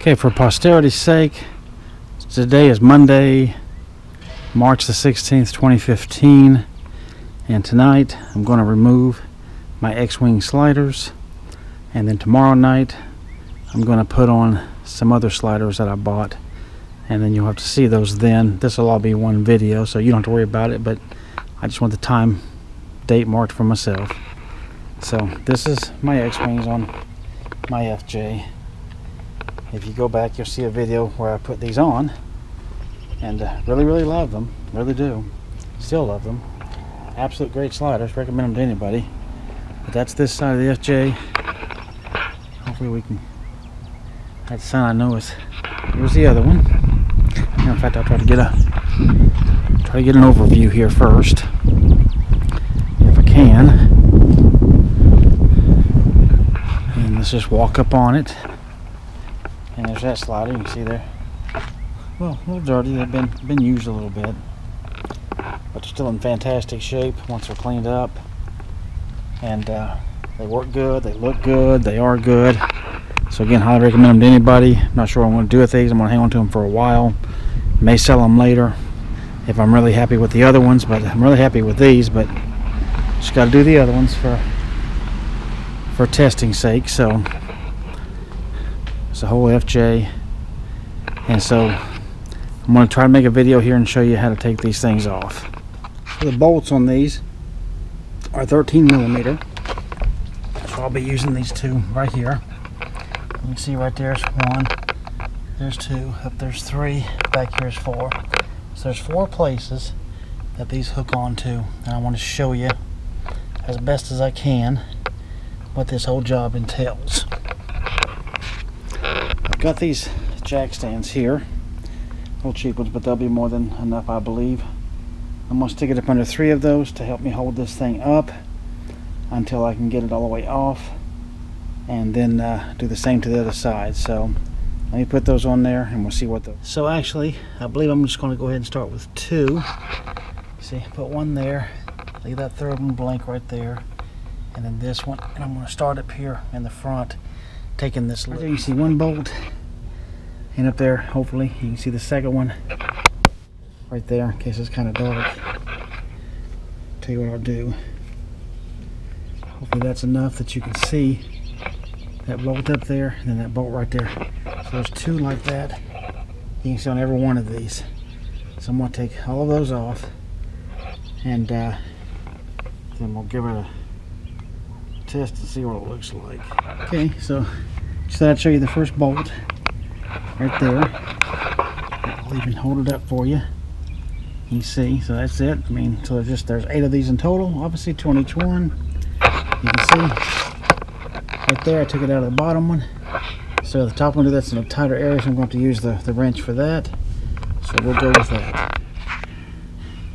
Okay, for posterity's sake, today is Monday, March the 16th, 2015, and tonight I'm going to remove my X-Wing sliders, and then tomorrow night I'm going to put on some other sliders that I bought, and then you'll have to see those then. This will all be one video, so you don't have to worry about it, but I just want the time date marked for myself. So this is my X-Wings on my FJ. If you go back, you'll see a video where I put these on, and uh, really, really love them. Really do. Still love them. Absolute great sliders. Recommend them to anybody. But that's this side of the FJ. Hopefully we can. That sun I know is. Here's the other one. In fact, I'll try to get a try to get an overview here first, if I can. And let's just walk up on it. And there's that slider. You can see there. Well, a little dirty. They've been been used a little bit, but they're still in fantastic shape once they're cleaned up. And uh, they work good. They look good. They are good. So again, highly recommend them to anybody. I'm not sure what I'm going to do with these. I'm going to hang on to them for a while. May sell them later if I'm really happy with the other ones. But I'm really happy with these. But just got to do the other ones for for testing sake. So it's a whole FJ. And so I'm going to try to make a video here and show you how to take these things off. The bolts on these are 13 millimeter. So I'll be using these two right here. You can see right there's one, there's two, up there's three, back here's four. So there's four places that these hook onto, and I want to show you as best as I can what this whole job entails. Got these jack stands here, little cheap ones, but they'll be more than enough, I believe. I'm to stick it up under three of those to help me hold this thing up until I can get it all the way off and then uh, do the same to the other side. So let me put those on there and we'll see what the... So actually, I believe I'm just going to go ahead and start with two. See, put one there, leave that third one blank right there, and then this one, and I'm going to start up here in the front, taking this... Right there you see one bolt, and up there, hopefully, you can see the second one right there, in case it's kind of dark. Tell you what I'll do. Hopefully that's enough that you can see that bolt up there and then that bolt right there. So there's two like that. You can see on every one of these. So I'm going to take all of those off and uh, then we'll give it a test to see what it looks like. Okay, so just thought I'd show you the first bolt right there. I'll even hold it up for you. You see, so that's it. I mean, so there's just there's eight of these in total. Obviously, two on each one. You can see right there. I took it out of the bottom one. So the top one, that's in a tighter area, so I'm going to to use the, the wrench for that. So we'll go with that.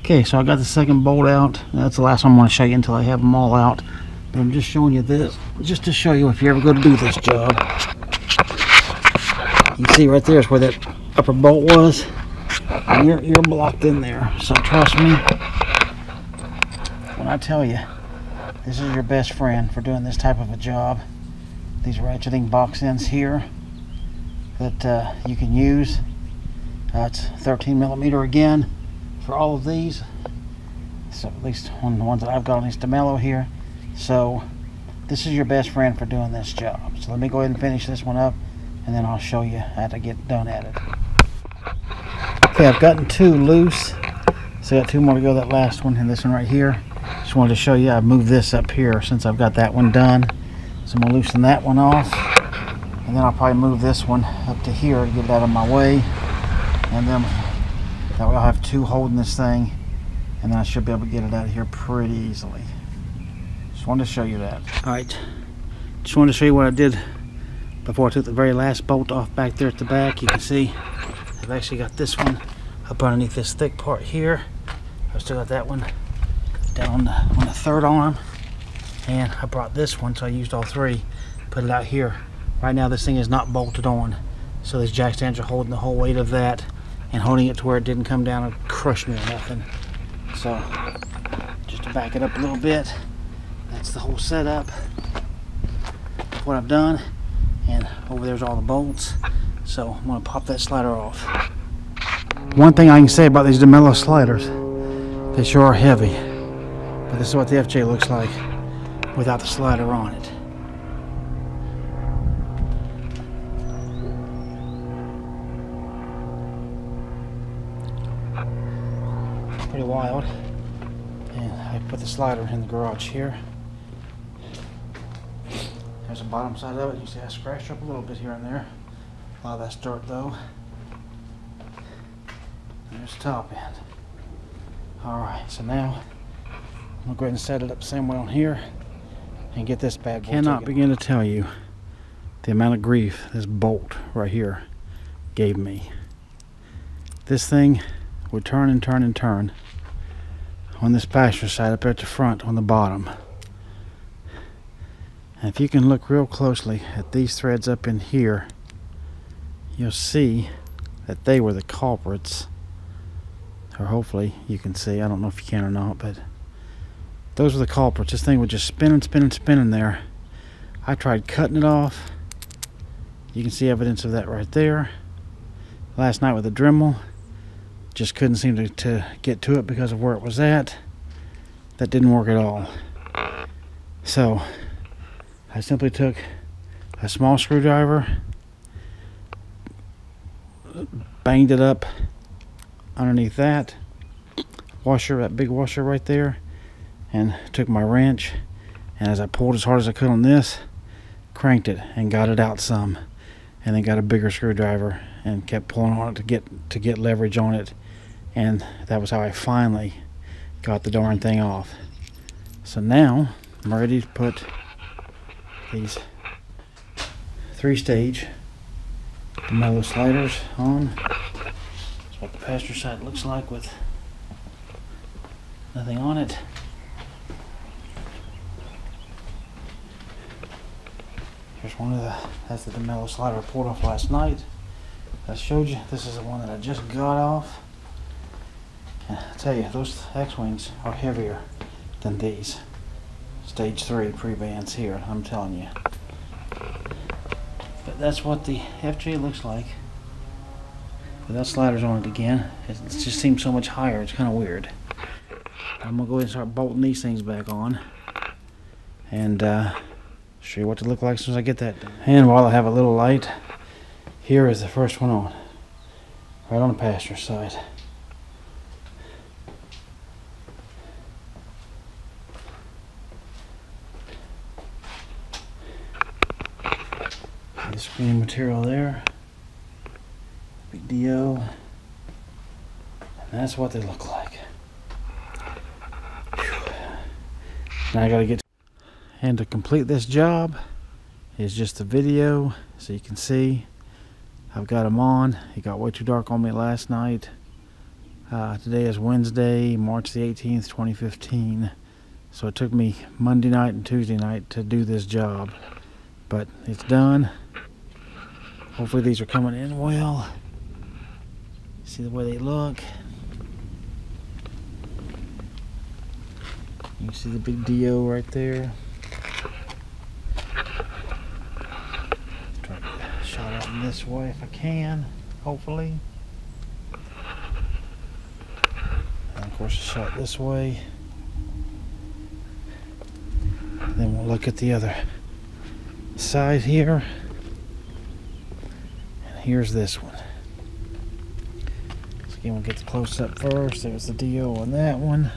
Okay, so I got the second bolt out. That's the last one I'm going to show you until I have them all out. But I'm just showing you this, just to show you if you're ever going to do this job. You see right there is where that upper bolt was. And you're, you're blocked in there. So trust me, when I tell you, this is your best friend for doing this type of a job. These ratcheting box ends here that uh, you can use. Uh, it's 13 millimeter again for all of these. So at least on the ones that I've got on these DeMello here. So this is your best friend for doing this job. So let me go ahead and finish this one up and then I'll show you how to get done at it. Okay, I've gotten two loose. So I got two more to go, that last one and this one right here. Just wanted to show you, I've moved this up here since I've got that one done. So I'm gonna loosen that one off. And then I'll probably move this one up to here to get it out of my way. And then that way I'll have two holding this thing. And then I should be able to get it out of here pretty easily. Just wanted to show you that. All right, just wanted to show you what I did before I took the very last bolt off back there at the back. You can see I've actually got this one up underneath this thick part here. I've still got that one down on the, on the third arm. And I brought this one, so I used all three, put it out here. Right now this thing is not bolted on. So these jack stands are holding the whole weight of that and holding it to where it didn't come down and crush me or nothing. So just to back it up a little bit, that's the whole setup. What I've done, and over there's all the bolts. So I'm gonna pop that slider off. One thing I can say about these DeMello sliders, they sure are heavy. But this is what the FJ looks like without the slider on it. Pretty wild. And I put the slider in the garage here. There's the bottom side of it. You see I scratched up a little bit here and there. A lot of that's dirt though. There's the top end. Alright, so now I'm gonna go ahead and set it up the same way on here and get this bad boy. Cannot begin to tell you the amount of grief this bolt right here gave me. This thing would turn and turn and turn on this passenger side up at the front on the bottom. And if you can look real closely at these threads up in here, you'll see that they were the culprits. Or hopefully you can see. I don't know if you can or not, but those were the culprits. This thing would just spin and spin and spin in there. I tried cutting it off. You can see evidence of that right there. Last night with the Dremel, just couldn't seem to, to get to it because of where it was at. That didn't work at all. So I simply took a small screwdriver, banged it up underneath that washer, that big washer right there, and took my wrench, and as I pulled as hard as I could on this, cranked it and got it out some, and then got a bigger screwdriver and kept pulling on it to get to get leverage on it, and that was how I finally got the darn thing off. So now I'm ready to put these three stage mellow sliders on. That's what the pasture side looks like with nothing on it. Here's one of the, that's DeMello slider I pulled off last night. I showed you, this is the one that I just got off. And I tell you, those X-Wings are heavier than these stage three Prebans here, I'm telling you. But that's what the FJ looks like. Without sliders on it again. It just seems so much higher, it's kind of weird. I'm gonna go ahead and start bolting these things back on. And uh, show you what to look like as soon as I get that done. And while I have a little light, here is the first one on. Right on the passenger side. Screen material there. Big DO. And that's what they look like. Whew. Now I gotta get and to complete this job is just a video so you can see I've got them on. It got way too dark on me last night. Uh, today is Wednesday, March the 18th, 2015. So it took me Monday night and Tuesday night to do this job. But it's done. Hopefully these are coming in well. See the way they look. You can see the big DO right there. Try to shot out in this way if I can, hopefully. And of course shot this way. then we'll look at the other side here here's this one. So again, we'll get the close up first. There's the DO on that one.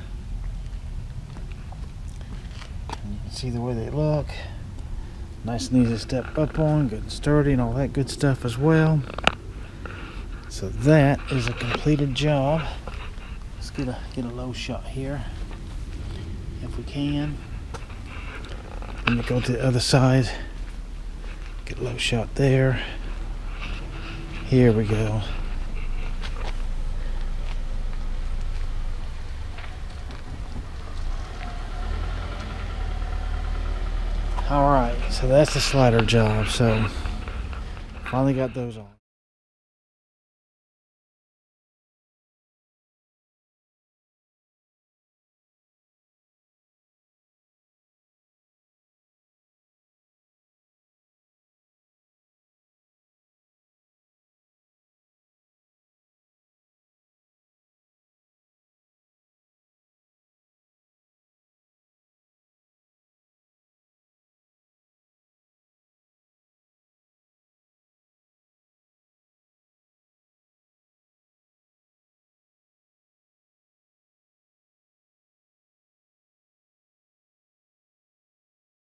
And you can see the way they look. Nice and easy to step up on, good and sturdy and all that good stuff as well. So that is a completed job. Let's get a get a low shot here if we can. Let me go to the other side. Get a low shot there. Here we go. Alright, so that's the slider job. So finally got those on.